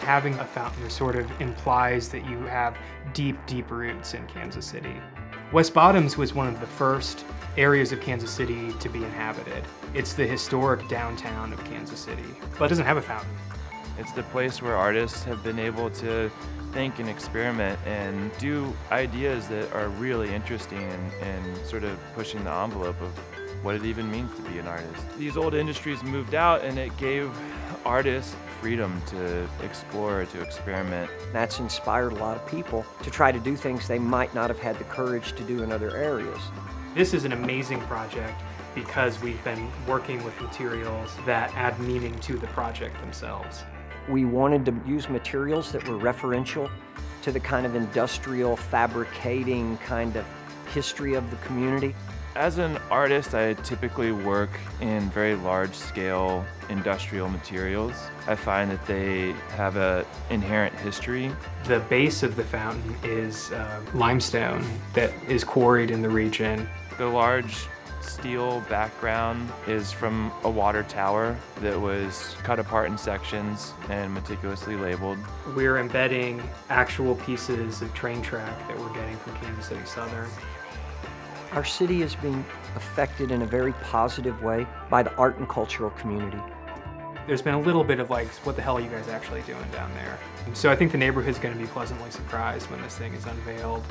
having a fountain sort of implies that you have deep, deep roots in Kansas City. West Bottoms was one of the first areas of Kansas City to be inhabited. It's the historic downtown of Kansas City, but it doesn't have a fountain. It's the place where artists have been able to think and experiment and do ideas that are really interesting and, and sort of pushing the envelope of what it even means to be an artist. These old industries moved out and it gave artists freedom to explore, to experiment. That's inspired a lot of people to try to do things they might not have had the courage to do in other areas. This is an amazing project because we've been working with materials that add meaning to the project themselves. We wanted to use materials that were referential to the kind of industrial fabricating kind of history of the community. As an artist, I typically work in very large scale industrial materials. I find that they have an inherent history. The base of the fountain is uh, limestone that is quarried in the region. The large steel background is from a water tower that was cut apart in sections and meticulously labeled. We're embedding actual pieces of train track that we're getting from Kansas City Southern. Our city is being affected in a very positive way by the art and cultural community. There's been a little bit of like, what the hell are you guys actually doing down there? So I think the neighborhood's going to be pleasantly surprised when this thing is unveiled.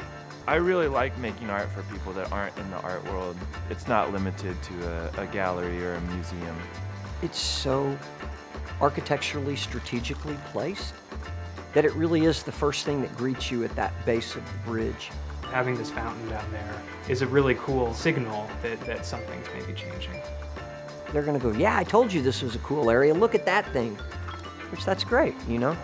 I really like making art for people that aren't in the art world. It's not limited to a, a gallery or a museum. It's so architecturally strategically placed that it really is the first thing that greets you at that base of the bridge. Having this fountain down there is a really cool signal that, that something's maybe changing. They're gonna go, yeah, I told you this was a cool area, look at that thing. Which that's great, you know?